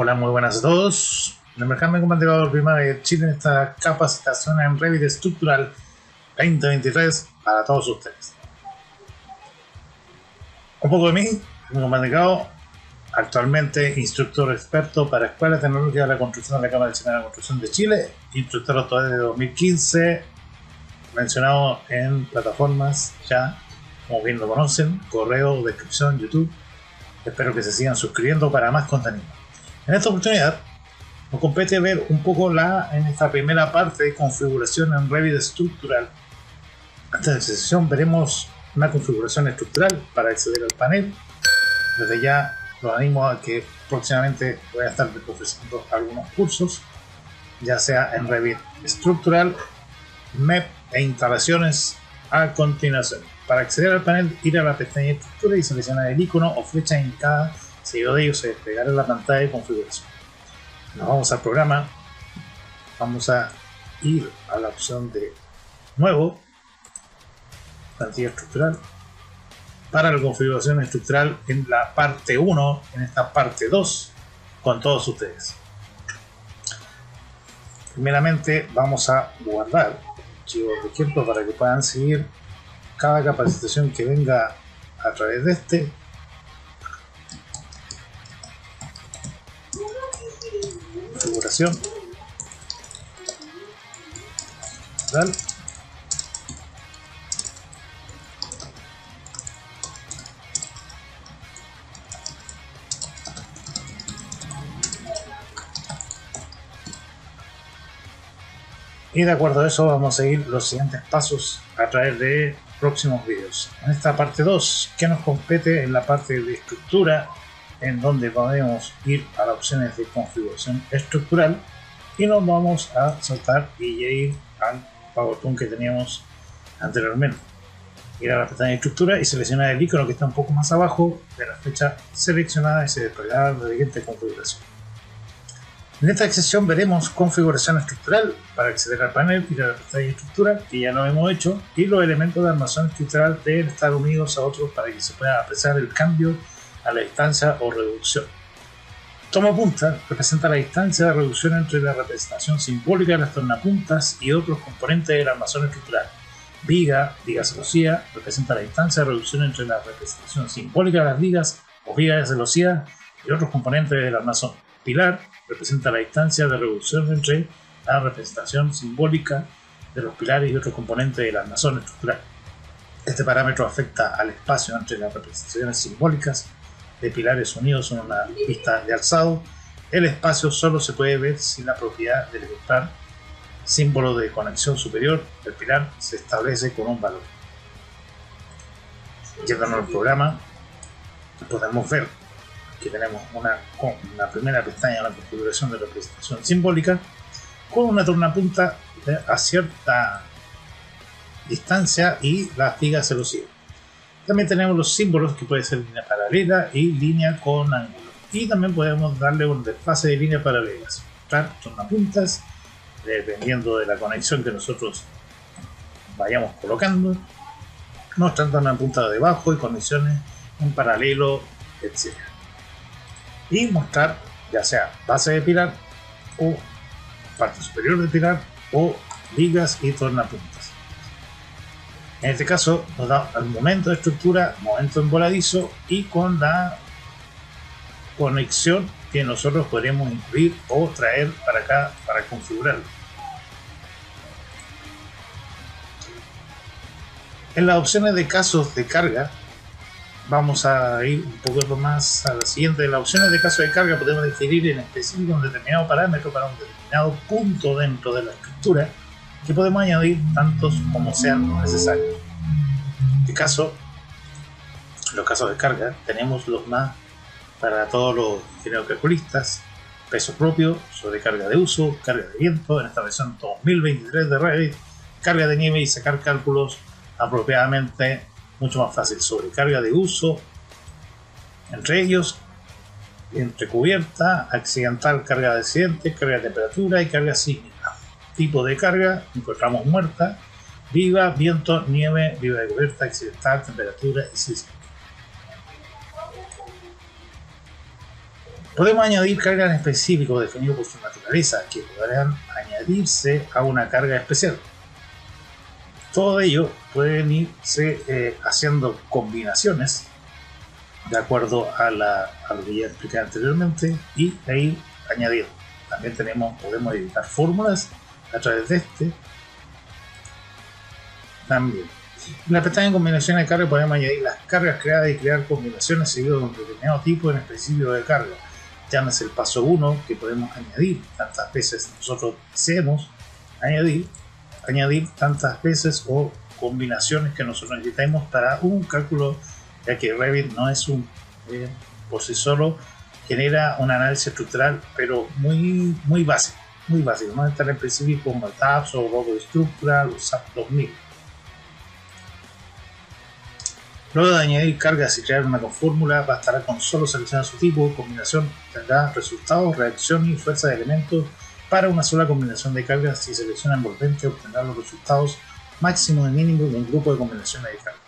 Hola, muy buenas a todos. En el mercado comandador primario de Chile en esta capacitación en Revit Estructural 2023 para todos ustedes. Un poco de mí, como comandado, actualmente instructor experto para Escuela Tecnológica de la Construcción de la Cámara de la Construcción de Chile, instructor todavía de 2015, mencionado en plataformas ya, como bien lo conocen, correo, descripción, YouTube. Espero que se sigan suscribiendo para más contenido. En esta oportunidad nos compete ver un poco la en esta primera parte configuración en Revit estructural. En esta sesión veremos una configuración estructural para acceder al panel. Desde ya los animo a que próximamente voy a estar ofreciendo algunos cursos, ya sea en Revit estructural, MEP e instalaciones a continuación. Para acceder al panel, ir a la pestaña estructura y seleccionar el icono o flecha indicada Seguido de ello se despegará la pantalla de configuración. Nos vamos al programa. Vamos a ir a la opción de nuevo, plantilla estructural, para la configuración estructural en la parte 1, en esta parte 2, con todos ustedes. Primeramente vamos a guardar archivos de ejemplo para que puedan seguir cada capacitación que venga a través de este y de acuerdo a eso vamos a seguir los siguientes pasos a través de próximos vídeos. En esta parte 2 que nos compete en la parte de estructura en donde podemos ir a las opciones de configuración estructural y nos vamos a saltar y ir al PowerPoint que teníamos anteriormente. Ir a la pestaña de estructura y seleccionar el icono que está un poco más abajo de la fecha seleccionada y se desplegará la siguiente configuración. En esta sección veremos configuración estructural para acceder al panel, ir a la pestaña de estructura, que ya lo hemos hecho, y los elementos de armazón estructural deben estar unidos a otros para que se pueda apreciar el cambio la distancia o reducción. Toma punta representa la distancia de reducción entre la representación simbólica de las tornapuntas y otros componentes del armazón estructural. Viga, viga celosía, representa la distancia de reducción entre la representación simbólica de las vigas o vigas de celosía y otros componentes del armazón. Pilar representa la distancia de reducción entre la representación simbólica de los pilares y otros componentes del armazón estructural. Este parámetro afecta al espacio entre las representaciones simbólicas de pilares unidos en una pista de alzado, el espacio solo se puede ver sin la propiedad del vector símbolo de conexión superior del pilar se establece con un valor. Yéndonos al programa, podemos ver que tenemos una, una primera pestaña, la configuración de representación simbólica, con una tornapunta a cierta distancia y las vigas celosivas. También tenemos los símbolos que puede ser línea paralela y línea con ángulo. Y también podemos darle un desfase de líneas paralelas. puntas dependiendo de la conexión que nosotros vayamos colocando. Mostrar una punta debajo y conexiones en paralelo, etc. Y mostrar ya sea base de pilar o parte superior de pilar o vigas y tornapuntas. En este caso nos da el momento de estructura, momento en voladizo y con la conexión que nosotros podríamos incluir o traer para acá para configurarlo. En las opciones de casos de carga, vamos a ir un poco más a la siguiente. En las opciones de caso de carga podemos definir en específico un determinado parámetro para un determinado punto dentro de la estructura que podemos añadir tantos como sean necesarios. En este caso, los casos de carga, tenemos los más para todos los ingenieros calculistas, peso propio, sobrecarga de uso, carga de viento, en esta versión 2023 de Revit, carga de nieve y sacar cálculos apropiadamente mucho más fácil, sobrecarga de uso, entre ellos, entre cubierta, accidental, carga de accidente, carga de temperatura y carga sísmica tipo de carga, encontramos muerta, viva, viento, nieve, viva de cubierta, accidental, temperatura y sísmica. Podemos añadir cargas en específico definido por su naturaleza que podrán añadirse a una carga especial. Todo ello pueden irse eh, haciendo combinaciones de acuerdo a, la, lo que ya expliqué anteriormente y ahí añadir. También tenemos, podemos editar fórmulas a través de este. También. En la pestaña de combinaciones de carga podemos añadir las cargas creadas y crear combinaciones seguidas de un determinado tipo en específico de carga. Llámese el paso 1 que podemos añadir tantas veces nosotros deseemos añadir, añadir tantas veces o combinaciones que nosotros necesitemos para un cálculo ya que Revit no es un, eh, por sí solo, genera un análisis estructural, pero muy, muy básico, muy básico, no estar en principio como el TAPS o Robo Estructural o SAP 2000. Luego de añadir cargas y crear una fórmula, bastará con solo seleccionar su tipo, combinación tendrá resultados, reacción y fuerza de elementos para una sola combinación de cargas. Si selecciona envolvente, obtendrá los resultados máximo y mínimo de un grupo de combinaciones de cargas.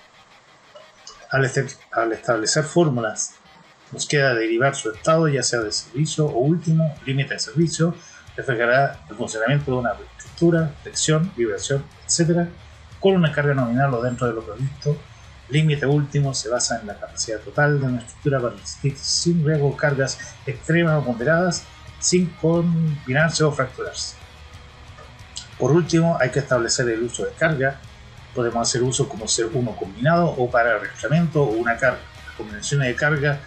Al, establecer fórmulas, nos queda derivar su estado, ya sea de servicio o último límite de servicio, reflejará el funcionamiento de una estructura, flexión, vibración, etc., con una carga nominal o dentro de lo previsto. Límite último se basa en la capacidad total de una estructura para resistir sin riesgo cargas extremas o ponderadas, sin combinarse o fracturarse. Por último, hay que establecer el uso de carga, podemos hacer uso como ser uno combinado o para arrastramiento o una carga. Las combinaciones de carga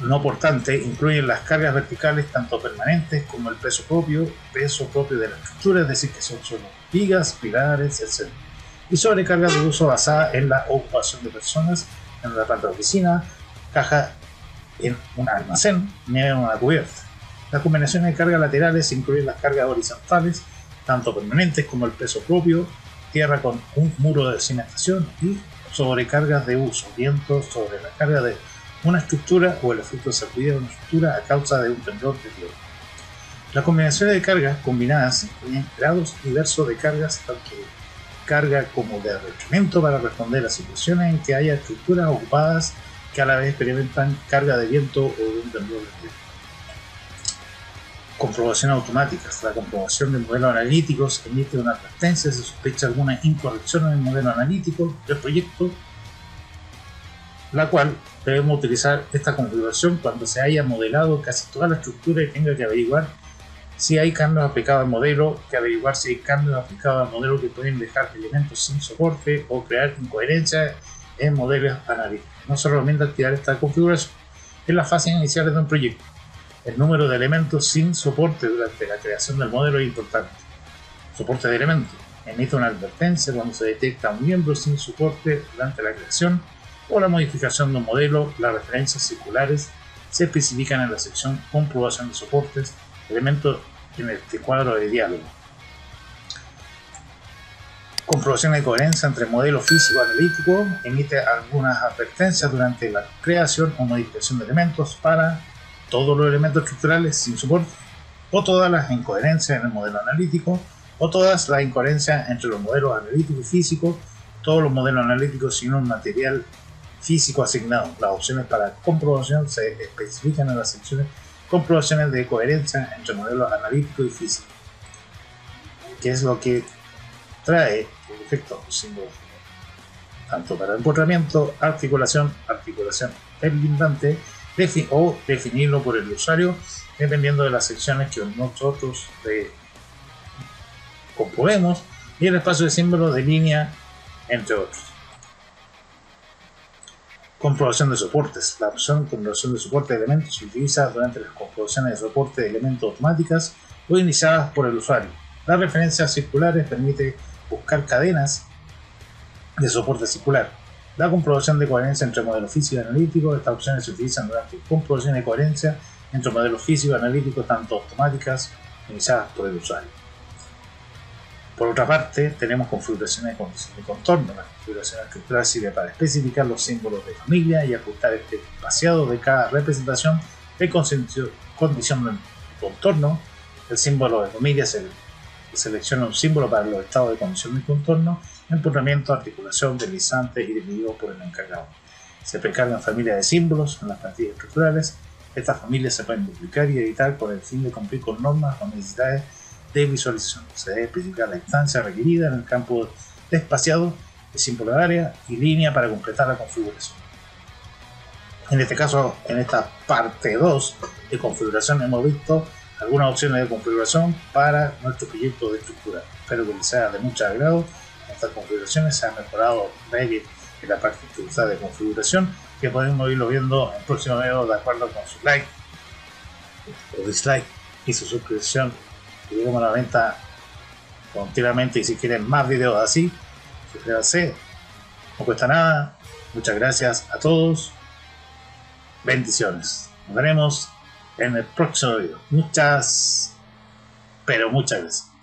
no portante incluyen las cargas verticales tanto permanentes como el peso propio, peso propio de la estructura, es decir, que son solo vigas, pilares, etc. Y sobrecargas de uso basada en la ocupación de personas en una planta de oficina, caja en un almacén, ni en una cubierta. Las combinaciones de cargas laterales incluyen las cargas horizontales, tanto permanentes como el peso propio, tierra con un muro de cimentación y sobrecargas de uso, vientos sobre la carga de una estructura o el efecto de sacudida de una estructura a causa de un temblor de tierra. Las combinaciones de cargas combinadas incluyen grados diversos de cargas, tanto carga como de arrechamiento para responder a situaciones en que haya estructuras ocupadas que a la vez experimentan carga de viento o de un temblor de tierra comprobación automáticas. La comprobación de modelos analíticos emite una advertencia si sospecha alguna incorrección en el modelo analítico del proyecto, la cual debemos utilizar esta configuración cuando se haya modelado casi toda la estructura y tenga que averiguar si hay cambios aplicados al modelo, que averiguar si hay cambios aplicados al modelo que pueden dejar elementos sin soporte o crear incoherencias en modelos analíticos. No se recomienda activar esta configuración en las fases iniciales de un proyecto el número de elementos sin soporte durante la creación del modelo es importante. Soporte de elementos. Emite una advertencia cuando se detecta un miembro sin soporte durante la creación o la modificación de un modelo. Las referencias circulares se especifican en la sección Comprobación de soportes, elementos en este cuadro de diálogo. Comprobación de coherencia entre modelo físico y analítico. Emite algunas advertencias durante la creación o modificación de elementos para todos los elementos estructurales sin soporte, o todas las incoherencias en el modelo analítico, o todas las incoherencias entre los modelos analíticos y físicos, todos los modelos analíticos sin un material físico asignado. Las opciones para comprobación se especifican en las secciones comprobaciones de coherencia entre modelos analíticos y físicos, que es lo que trae el efecto símbolo tanto para empotramiento, articulación, articulación lindante o definirlo por el usuario dependiendo de las secciones que nosotros eh, comprobemos y el espacio de símbolo de línea entre otros. Comprobación de soportes. La opción comprobación de soporte de elementos se utiliza durante las comprobaciones de soporte de elementos automáticas o iniciadas por el usuario. Las referencias circulares permite buscar cadenas de soporte circular la comprobación de coherencia entre modelos físicos y analíticos. Estas opciones se utilizan durante comprobación de coherencia entre modelos físicos y analíticos, tanto automáticas iniciadas por el usuario. Por otra parte, tenemos configuraciones de contorno. La configuración estructural sirve para especificar los símbolos de familia y ajustar este espaciado de cada representación de condición de contorno. El símbolo de familia se selecciona un símbolo para los estados de condición de contorno empotramiento, articulación, deslizante y dividido por el encargado. Se precargan familias de símbolos en las plantillas estructurales. Estas familias se pueden duplicar y editar con el fin de cumplir con normas o necesidades de visualización. Se debe especificar la instancia requerida en el campo de espaciado, el símbolo de área y línea para completar la configuración. En este caso, en esta parte 2 de configuración hemos visto algunas opciones de configuración para nuestro proyecto de estructura. Espero que les sea de mucho agrado. Estas configuraciones se han mejorado en la parte de configuración que podemos irlo viendo en el próximo de acuerdo con su like o dislike y su suscripción. Y a la venta continuamente y si quieren más videos así, suscríbanse. No cuesta nada. Muchas gracias a todos. Bendiciones. Nos veremos en el próximo video. Muchas, pero muchas gracias.